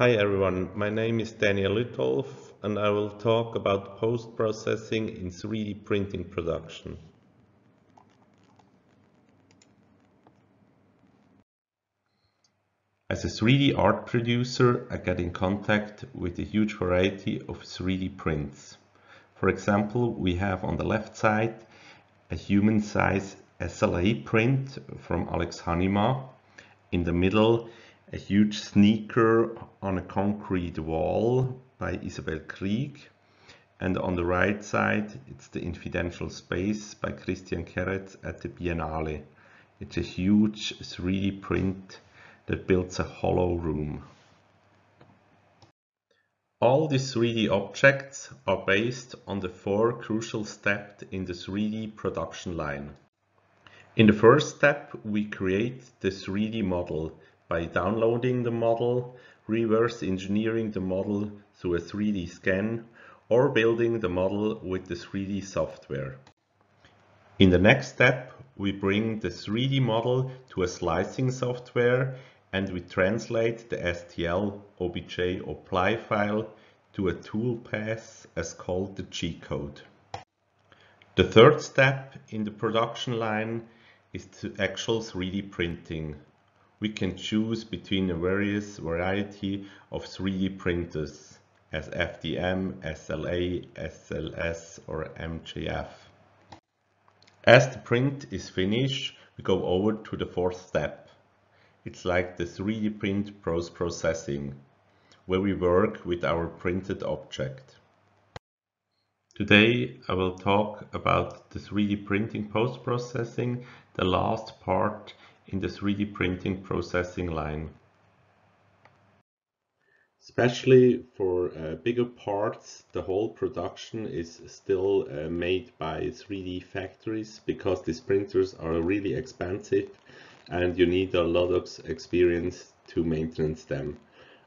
Hi everyone, my name is Daniel Lütolf and I will talk about post-processing in 3D printing production. As a 3D art producer, I get in contact with a huge variety of 3D prints. For example, we have on the left side a human-size SLA print from Alex Hanimann. In the middle, a huge sneaker on a concrete wall by Isabelle Krieg. And on the right side, it's the Incidental Space by Christian Kerez at the Biennale. It's a huge 3D print that builds a hollow room. All these 3D objects are based on the four crucial steps in the 3D production line. In the first step, we create the 3D model by downloading the model, reverse engineering the model through a 3D scan, or building the model with the 3D software. In the next step, we bring the 3D model to a slicing software and we translate the STL, OBJ or PLY file to a toolpath as called the G-code. The third step in the production line is the actual 3D printing we can choose between a various variety of 3D printers as FDM, SLA, SLS or MJF. As the print is finished, we go over to the fourth step. It's like the 3D print post-processing, where we work with our printed object. Today I will talk about the 3D printing post-processing, the last part in the 3D printing processing line. Especially for uh, bigger parts, the whole production is still uh, made by 3D factories because these printers are really expensive and you need a lot of experience to maintenance them.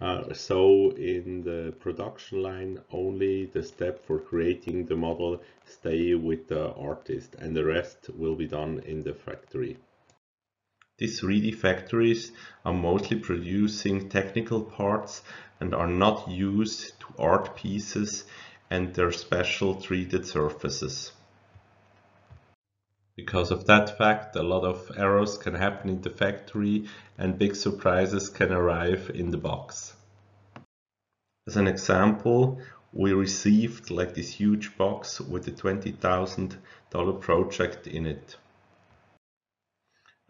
Uh, so in the production line, only the step for creating the model stay with the artist and the rest will be done in the factory. These 3D factories are mostly producing technical parts and are not used to art pieces and their special treated surfaces. Because of that fact, a lot of errors can happen in the factory and big surprises can arrive in the box. As an example, we received like this huge box with a $20,000 project in it.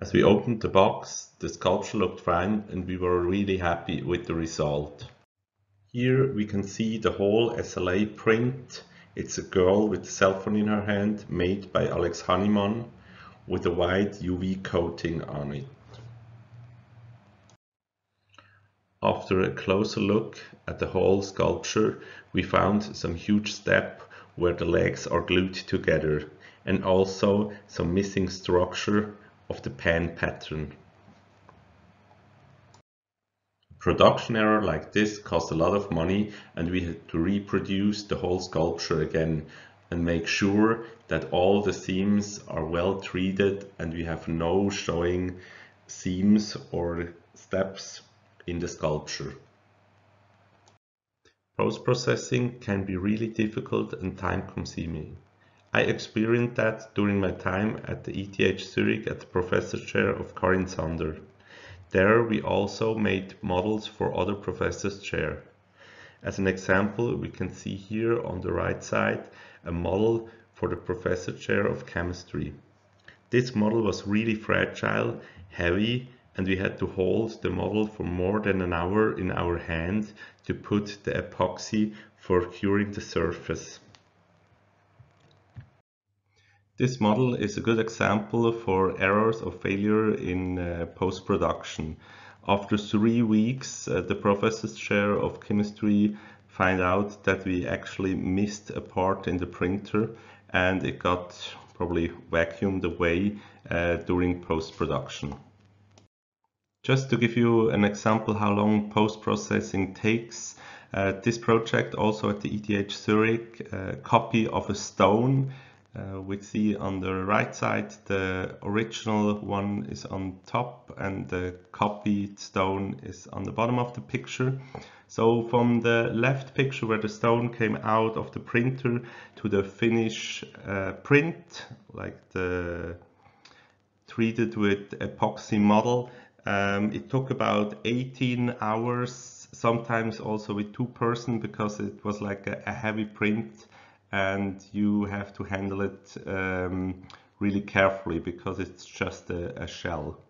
As we opened the box, the sculpture looked fine and we were really happy with the result. Here we can see the whole SLA print. It's a girl with a cell phone in her hand made by Alex Hanimann with a white UV coating on it. After a closer look at the whole sculpture, we found some huge step where the legs are glued together and also some missing structure of the pan pattern. A production error like this cost a lot of money and we had to reproduce the whole sculpture again and make sure that all the seams are well treated and we have no showing seams or steps in the sculpture. Post-processing can be really difficult and time-consuming. I experienced that during my time at the ETH Zurich at the Professor Chair of Karin Sander. There we also made models for other professors' chair. As an example, we can see here on the right side a model for the professor chair of chemistry. This model was really fragile, heavy, and we had to hold the model for more than an hour in our hand to put the epoxy for curing the surface. This model is a good example for errors or failure in uh, post-production. After three weeks, uh, the professor's chair of chemistry find out that we actually missed a part in the printer and it got probably vacuumed away uh, during post-production. Just to give you an example how long post-processing takes, uh, this project also at the ETH Zurich, a uh, copy of a stone Uh, we see on the right side the original one is on top and the copied stone is on the bottom of the picture. So from the left picture where the stone came out of the printer to the finish uh, print, like the treated with epoxy model, um, it took about 18 hours, sometimes also with two person because it was like a, a heavy print and you have to handle it um, really carefully because it's just a, a, shell.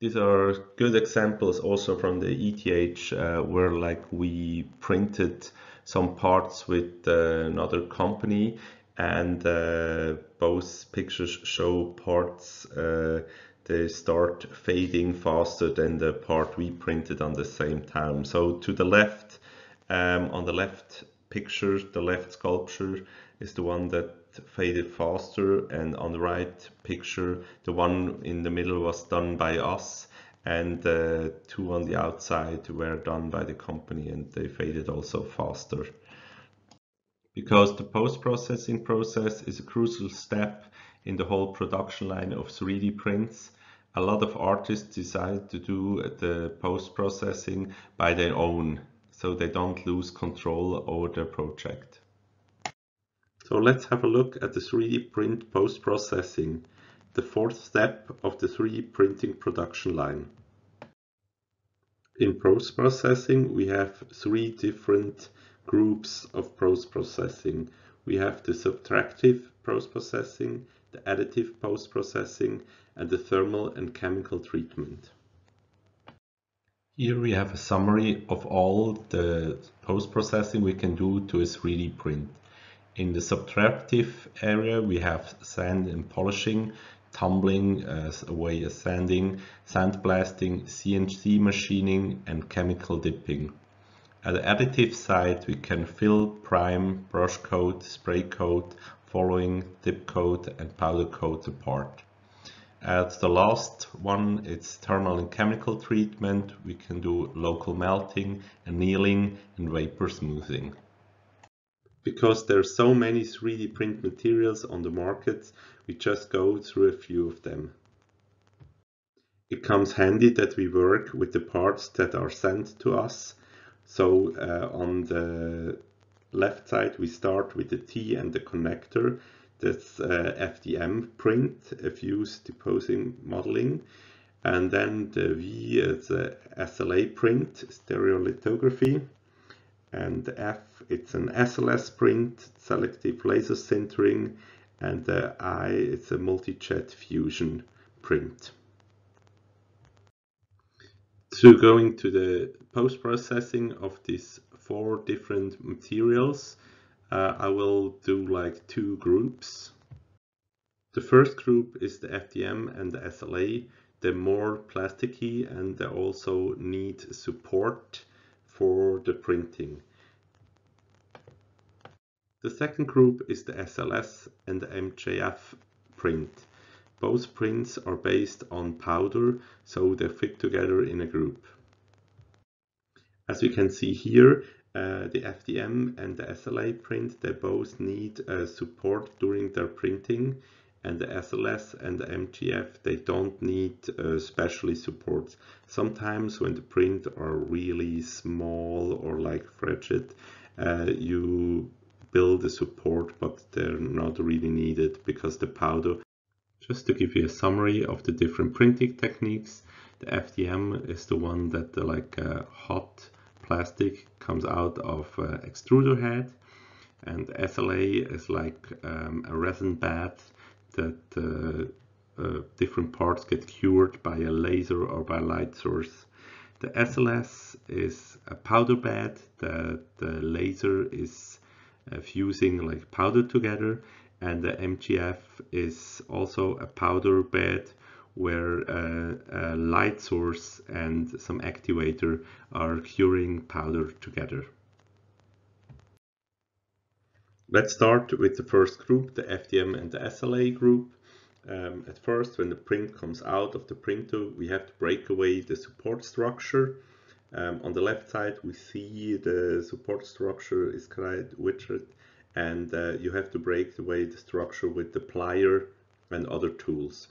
These are good examples also from the ETH uh, where like we printed some parts with uh, another company and uh, both pictures show parts uh, they start fading faster than the part we printed on the same time. So to the left, um, on the left picture, the left sculpture is the one that faded faster and on the right picture the one in the middle was done by us and the two on the outside were done by the company and they faded also faster. Because the post-processing process is a crucial step in the whole production line of 3D prints, a lot of artists decide to do the post-processing by their own so they don't lose control over their project. So let's have a look at the 3D print post-processing, the fourth step of the 3D printing production line. In post-processing we have three different groups of post-processing. We have the subtractive post-processing, the additive post-processing and the thermal and chemical treatment. Here we have a summary of all the post-processing we can do to a 3D print. In the subtractive area we have sand and polishing, tumbling uh, away as sanding, sandblasting, CNC machining and chemical dipping. At the additive side we can fill, prime, brush coat, spray coat, foiling, dip coat and powder coat the part. At the last one, it's thermal and chemical treatment. We can do local melting, annealing and vapor smoothing. Because there are so many 3D print materials on the market, we just go through a few of them. It comes handy that we work with the parts that are sent to us. So uh, on the left side, we start with the T and the connector that's uh, FDM print, fused deposing modeling. And then the V is a SLA print, stereolithography. And the F, it's an SLS print, selective laser sintering. And the I, it's a multi-jet fusion print. So going to the post-processing of these four different materials, uh, I will do like two groups. The first group is the FDM and the SLA. They're more plasticky and they also need support for the printing. The second group is the SLS and the MJF print. Both prints are based on powder, so they fit together in a group. As we can see here, the FDM and the SLA print, they both need uh, support during their printing and the SLS and the MJF, they don't need uh, specially support. Sometimes when the print are really small or like fragile, uh, you build a support, but they're not really needed because the powder. Just to give you a summary of the different printing techniques, the FDM is the one that the like uh, hot plastic comes out of uh, extruder head and SLA is like um, a resin bed that uh, uh, different parts get cured by a laser or by light source. The SLS is a powder bed that the laser is uh, fusing like powder together and the MGF is also a powder bed where a, a light source and some activator are curing powder together. Let's start with the first group, the FDM and the SLA group. Um, at first, when the print comes out of the printer, we have to break away the support structure. Um, on the left side, we see the support structure is quite withered and uh, you have to break away the structure with the plier and other tools.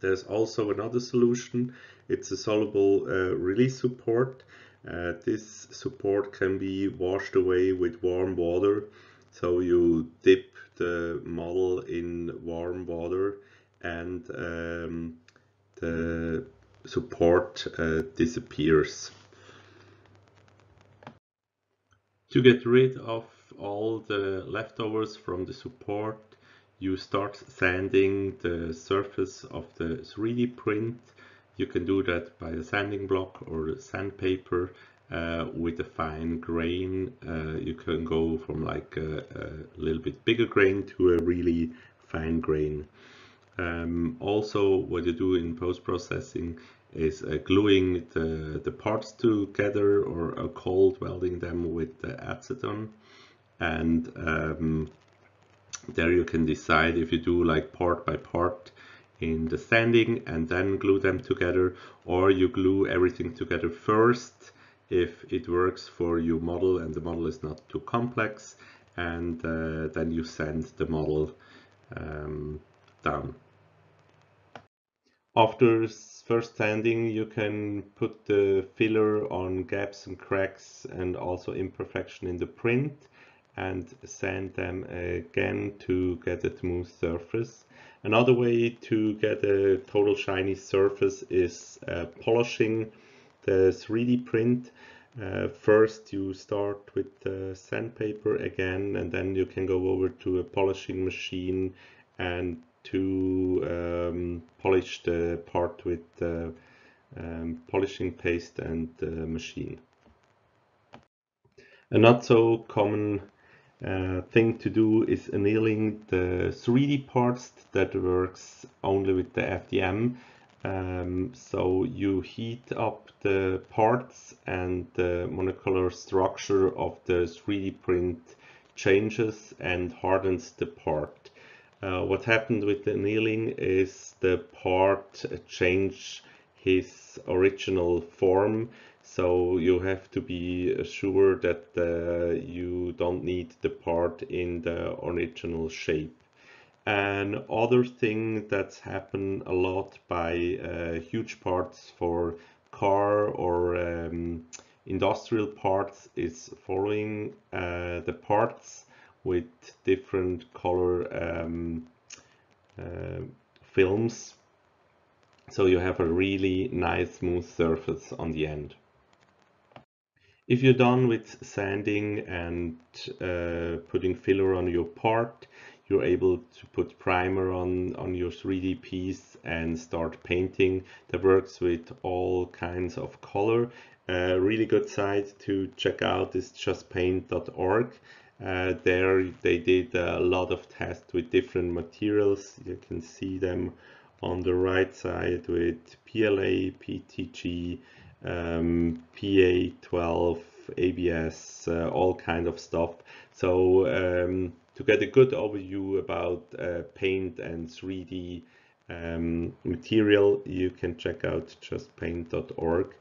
There's also another solution. It's a soluble uh, release support. Uh, this support can be washed away with warm water. So you dip the model in warm water and um, the support uh, disappears. To get rid of all the leftovers from the support, you start sanding the surface of the 3D print. You can do that by a sanding block or sandpaper uh, with a fine grain. Uh, you can go from like a, a, little bit bigger grain to a really fine grain. Um, also, what you do in post-processing is uh, gluing the, the parts together or cold welding them with the acetone and um, there you can decide if you do like part by part in the sanding and then glue them together or you glue everything together first if it works for your model and the model is not too complex and uh, then you sand the model um, down. After first sanding you can put the filler on gaps and cracks and also imperfection in the print and sand them again to get a smooth surface. Another way to get a total shiny surface is uh, polishing the 3D print. Uh, first you start with the sandpaper again and then you can go over to a polishing machine and to um, polish the part with the um, polishing paste and the machine. A not so common uh, thing to do is annealing the 3D parts that works only with the FDM. Um, so you heat up the parts and the molecular structure of the 3D print changes and hardens the part. Uh, what happened with the annealing is the part changed his original form so you have to be sure that uh, you don't need the part in the original shape. And other thing that's happened a lot by uh, huge parts for car or um, industrial parts is foiling uh, the parts with different color um, uh, films so you have a really nice smooth surface on the end. If you're done with sanding and uh, putting filler on your part, you're able to put primer on, on your 3D piece and start painting. That works with all kinds of color. A really good site to check out is justpaint.org. Uh, there they did a lot of tests with different materials. You can see them on the right side with PLA, PETG, um, PA12, ABS, uh, all kind of stuff. So um, to get a good overview about uh, paint and 3D um, material, you can check out justpaint.org.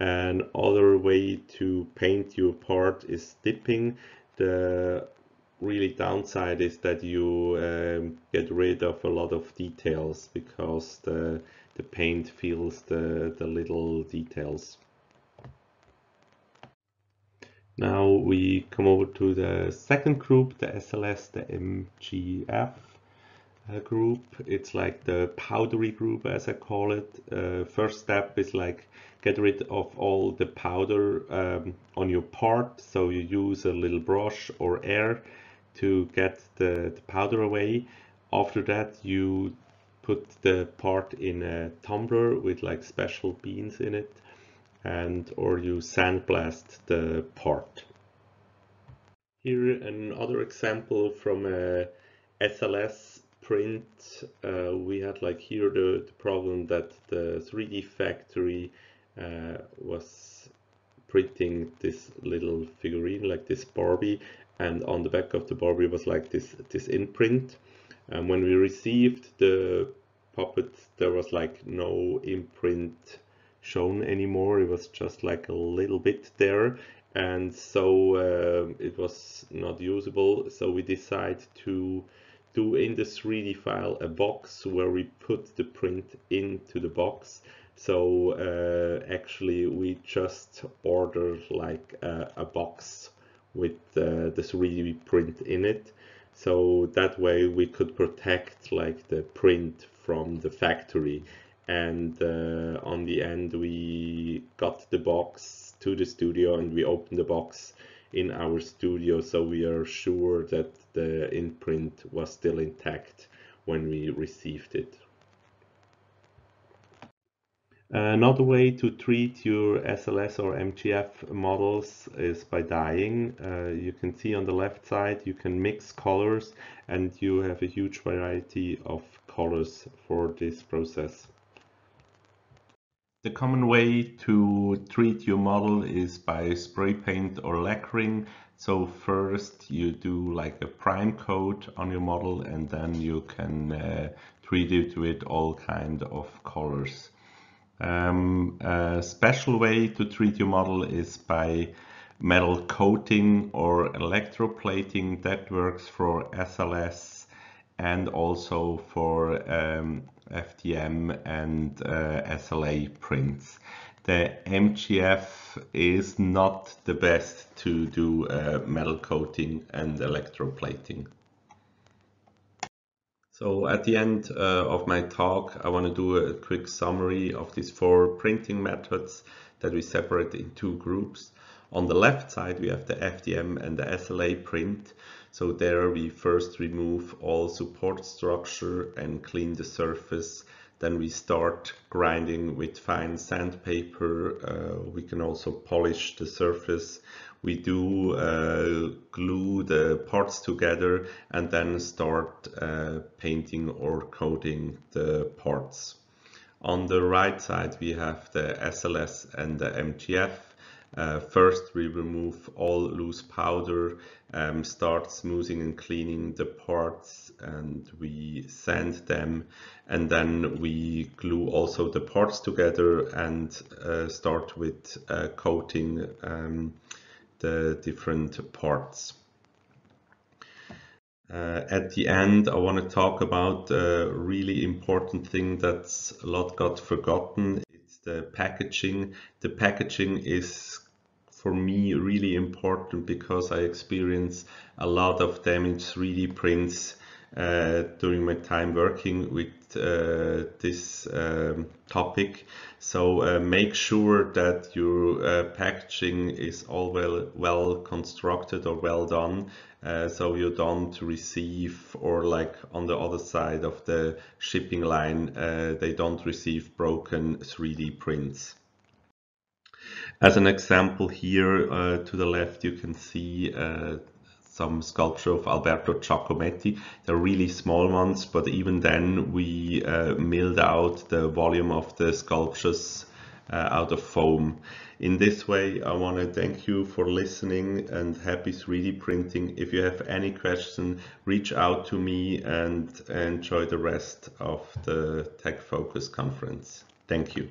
An other way to paint your part is dipping. The really downside is that you um, get rid of a lot of details because the, the paint feels the, the little details. Now we come over to the second group, the SLS, the MGF uh, group. It's like the powdery group as I call it. Uh, first step is like get rid of all the powder um, on your part. So you use a little brush or air to get the, the powder away. After that you put the part in a tumbler with like special beans in it and or you sandblast the part. Here another example from a SLS print. Uh, we had like here the, the, problem that the 3D factory uh, was printing this little figurine like this Barbie and on the back of the Barbie was like this this imprint and when we received the puppet there was like no imprint shown anymore. It was just like a little bit there. And so uh, it was not usable. So we decided to do in the 3D file a box where we put the print into the box. So uh, actually we just ordered like a, a box with uh, the 3D print in it so that way we could protect like the print from the factory and uh, on the end we got the box to the studio and we opened the box in our studio so we are sure that the imprint was still intact when we received it. Another way to treat your SLS or MGF models is by dyeing. Uh, you can see on the left side you can mix colors and you have a huge variety of colors for this process. The common way to treat your model is by spray paint or lacquering. So first you do like a prime coat on your model and then you can uh, treat it with all kind of colors. Um, a special way to treat your model is by metal coating or electroplating. That works for SLS and also for um, FDM and uh, SLA prints. The MGF is not the best to do uh, metal coating and electroplating. So at the end uh, of my talk, I want to do a quick summary of these four printing methods that we separate in two groups. On the left side, we have the FDM and the SLA print. So there we first remove all support structure and clean the surface. Then we start grinding with fine sandpaper. Uh, we can also polish the surface we do uh, glue the parts together and then start uh, painting or coating the parts. On the right side we have the SLS and the MGF. Uh, first we remove all loose powder, um, start smoothing and cleaning the parts and we sand them and then we glue also the parts together and uh, start with uh, coating um, the different parts. Uh, at the end, I want to talk about a really important thing that's a lot got forgotten. It's the packaging. The packaging is for me really important because I experience a lot of damaged 3D prints uh, during my time working with this um, topic. So uh, make sure that your uh, packaging is all well, well constructed or well done. Uh, so you don't receive or like on the other side of the shipping line, uh, they don't receive broken 3D prints. As an example here to the left, you can see some sculpture of Alberto Giacometti. They're really small ones, but even then we uh, milled out the volume of the sculptures uh, out of foam. In this way, I want to thank you for listening and happy 3D printing. If you have any question, reach out to me and enjoy the rest of the Tech Focus conference. Thank you.